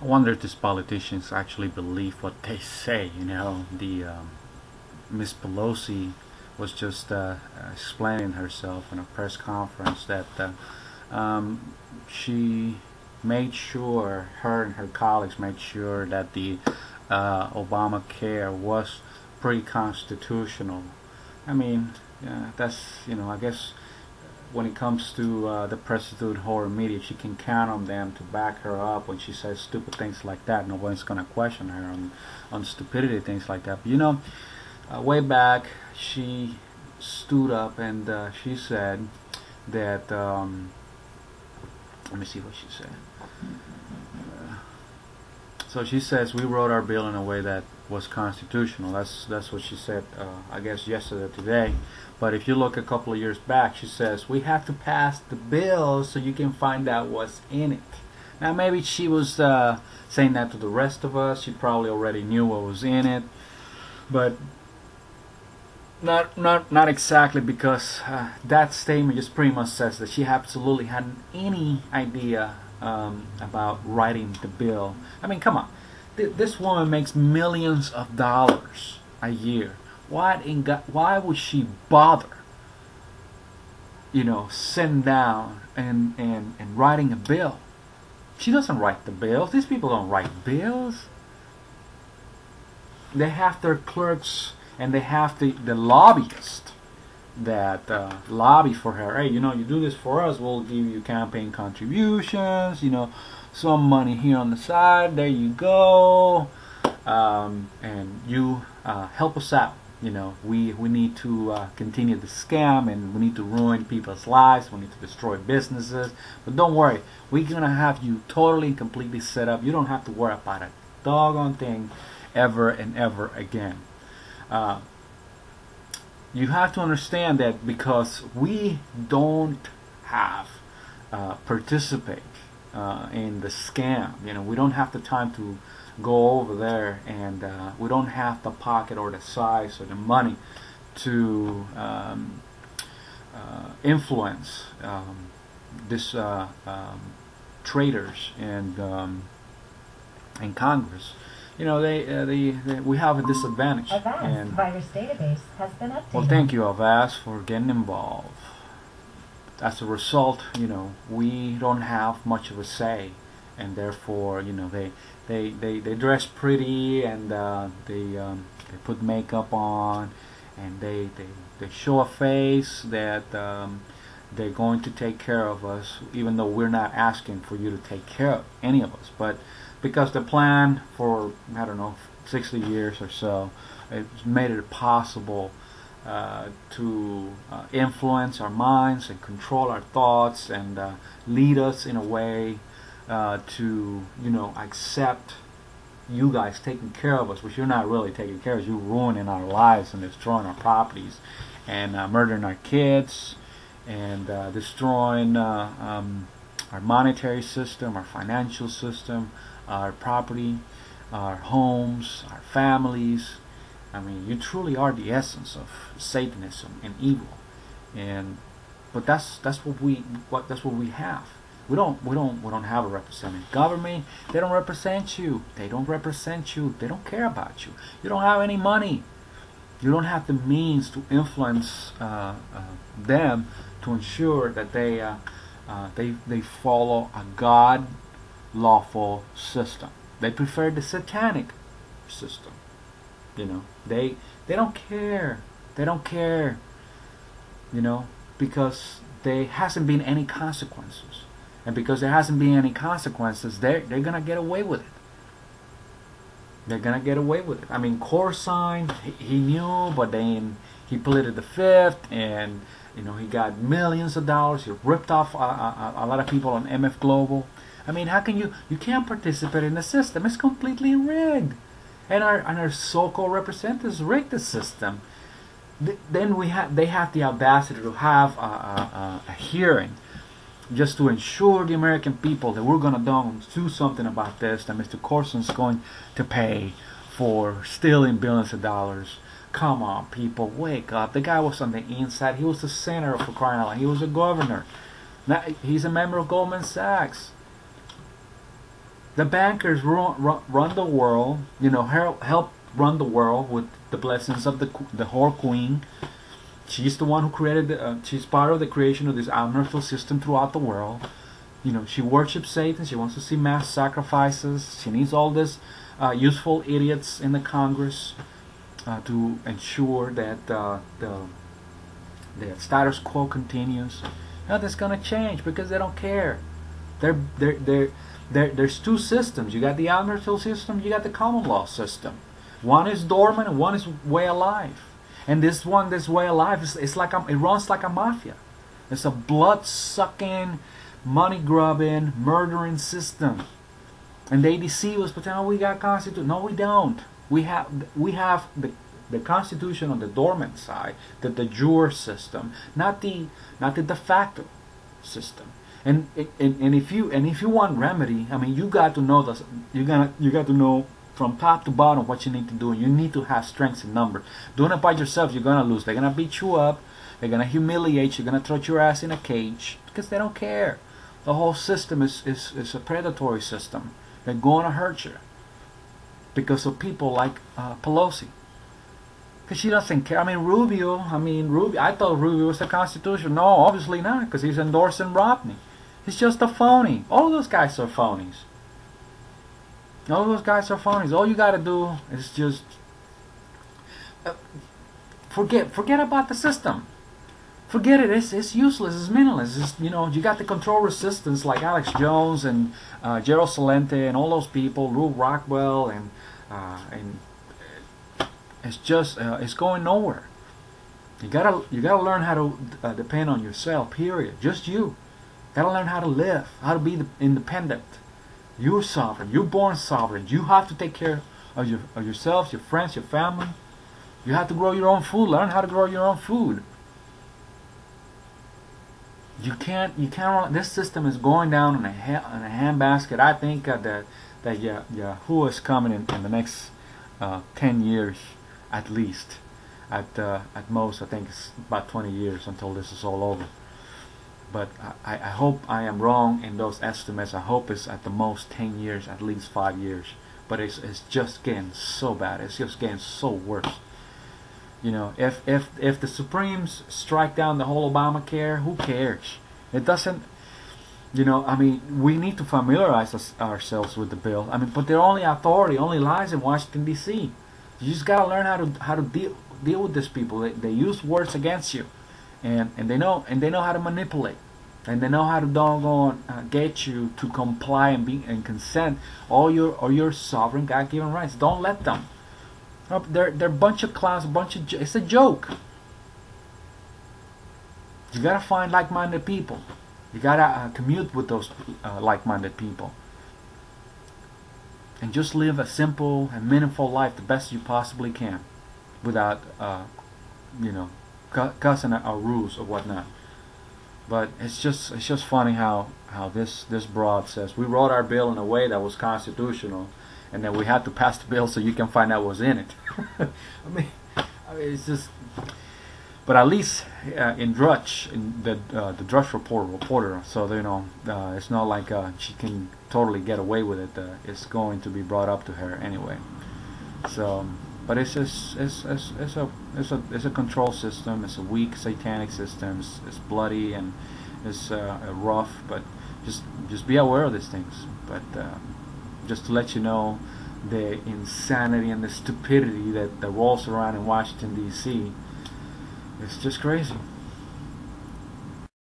I wonder if these politicians actually believe what they say. You know, the um, Miss Pelosi was just uh, explaining herself in a press conference that uh, um, she made sure, her and her colleagues made sure that the uh, Obamacare was pre-constitutional. I mean, that's you know, I guess when it comes to uh, the prostitute horror media, she can count on them to back her up when she says stupid things like that. Nobody's gonna question her on on stupidity things like that. But you know, uh, way back she stood up and uh, she said that. Um, let me see what she said. Uh, so she says we wrote our bill in a way that was constitutional. That's that's what she said. Uh, I guess yesterday, today. But if you look a couple of years back, she says we have to pass the bill so you can find out what's in it. Now maybe she was uh, saying that to the rest of us. She probably already knew what was in it, but not not not exactly because uh, that statement just pretty much says that she absolutely hadn't any idea um, about writing the bill. I mean, come on, Th this woman makes millions of dollars a year. Why in God, why would she bother? You know, sitting down and and and writing a bill. She doesn't write the bills. These people don't write bills. They have their clerks and they have the, the lobbyist that uh, lobby for her. Hey, you know, you do this for us, we'll give you campaign contributions, you know, some money here on the side, there you go, um, and you uh, help us out. You know, we, we need to uh, continue the scam and we need to ruin people's lives, we need to destroy businesses. But don't worry, we're going to have you totally and completely set up. You don't have to worry about a doggone thing ever and ever again. Uh, you have to understand that because we don't have uh, participate uh, in the scam, you know, we don't have the time to go over there, and uh, we don't have the pocket or the size or the money to um, uh, influence um, this uh, um, traders and um, in Congress you know, they, uh, they, they, we have a disadvantage. Avast and, virus database has been updated. Well, thank you, Avast, for getting involved. As a result, you know, we don't have much of a say, and therefore, you know, they, they, they, they dress pretty and uh, they, um, they put makeup on, and they, they, they show a face that um, they're going to take care of us, even though we're not asking for you to take care of any of us. But because the plan for I don't know 60 years or so it's made it possible uh, to uh, influence our minds and control our thoughts and uh, lead us in a way uh, to you know accept you guys taking care of us which you're not really taking care of you're ruining our lives and destroying our properties and uh, murdering our kids and uh, destroying um, our monetary system our financial system our property, our homes, our families. I mean, you truly are the essence of Satanism and evil, and but that's that's what we what that's what we have. We don't we don't we don't have a representative government. They don't represent you. They don't represent you. They don't care about you. You don't have any money. You don't have the means to influence uh, uh, them to ensure that they uh, uh they they follow a God lawful system. They prefer the satanic system. You know, they they don't care. They don't care. You know, because there hasn't been any consequences. And because there hasn't been any consequences, they're, they're going to get away with it. They're going to get away with it. I mean, Corzine, he, he knew, but then he pleaded the fifth, and, you know, he got millions of dollars. He ripped off a, a, a lot of people on MF Global. I mean, how can you you can't participate in the system? It's completely rigged, and our and our so-called representatives rigged the system. Th then we have they have the audacity to have a, a, a, hearing just to ensure the American people that we're gonna do something about this. That Mr. Corzine's going to pay for stealing billions of dollars. Come on, people, wake up. The guy was on the inside. He was the senator for crying out loud. He was a governor. Now, he's a member of Goldman Sachs. The bankers run, run, run the world. You know, help run the world with the blessings of the the whore queen. She's the one who created. The, uh, she's part of the creation of this unearthly system throughout the world. You know, she worships Satan. She wants to see mass sacrifices. She needs all these uh, useful idiots in the Congress uh, to ensure that uh, the the status quo continues. Nothing's gonna change because they don't care. They're, they're, they're, there's two systems. You got the unearthly system. You got the common law system. One is dormant one is way alive. And this one, this way alive, is it's like a, it runs like a mafia. It's a blood sucking, money grubbing, murdering system. And they deceive us, but oh, we got constitution. No, we don't. We have we have the the constitution on the dormant side, the de jure system, not the not the de facto system. And, and and if you and if you want remedy, I mean, you got to know this. You to you got to know from top to bottom what you need to do. You need to have strength in numbers. Doing it by yourself, you're gonna lose. They're gonna beat you up. They're gonna humiliate you. They're gonna throw your ass in a cage because they don't care. The whole system is is, is a predatory system. They're gonna hurt you because of people like uh, Pelosi. Because she doesn't care. I mean, Rubio, I mean, Rubio, I thought Rubio was the Constitution. No, obviously not, because he's endorsing Romney. He's just a phony. All those guys are phonies. All those guys are phonies. All you got to do is just uh, forget forget about the system. Forget it. It's, it's useless. It's meaningless. It's, you know, you got the control resistance like Alex Jones and uh, Gerald Celente and all those people, Lew Rockwell and uh, and it's just uh, it's going nowhere. You gotta you gotta learn how to uh, depend on yourself. Period. Just you. Gotta learn how to live, how to be independent. You're sovereign. You're born sovereign. You have to take care of your of yourself, your friends, your family. You have to grow your own food. Learn how to grow your own food. You can't. You can't. This system is going down in a in a handbasket. I think uh, that that yeah, Yahoo is coming in, in the next uh, ten years at least. At uh, at most, I think it's about 20 years until this is all over. But I, I hope I am wrong in those estimates. I hope it's at the most 10 years, at least 5 years. But it's, it's just getting so bad. It's just getting so worse. You know, if, if, if the Supremes strike down the whole Obamacare, who cares? It doesn't, you know, I mean, we need to familiarize us, ourselves with the bill. I mean, but their only authority only lies in Washington, D.C. You just gotta learn how to how to deal deal with these people. They, they use words against you, and and they know and they know how to manipulate, and they know how to doggone uh, get you to comply and be and consent all your all your sovereign God-given rights. Don't let them. They're they're a bunch of clowns, a bunch of it's a joke. You gotta find like-minded people. You gotta uh, commute with those uh, like-minded people and just live a simple and meaningful life the best you possibly can without uh, you know cussing our rules or whatnot but it's just it's just funny how how this this broad says we wrote our bill in a way that was constitutional and then we had to pass the bill so you can find out what's in it I mean I mean it's just but at least uh, in Drudge, in the uh, the Drudge reporter, reporter, so you know uh, it's not like uh, she can totally get away with it. Uh, it's going to be brought up to her anyway. So, but it's just it's it's, it's a it's a it's a control system. It's a weak satanic system. It's, it's bloody and it's uh, rough. But just just be aware of these things. But just to let you know the insanity and the stupidity that, that rolls around in Washington D.C. It's just crazy.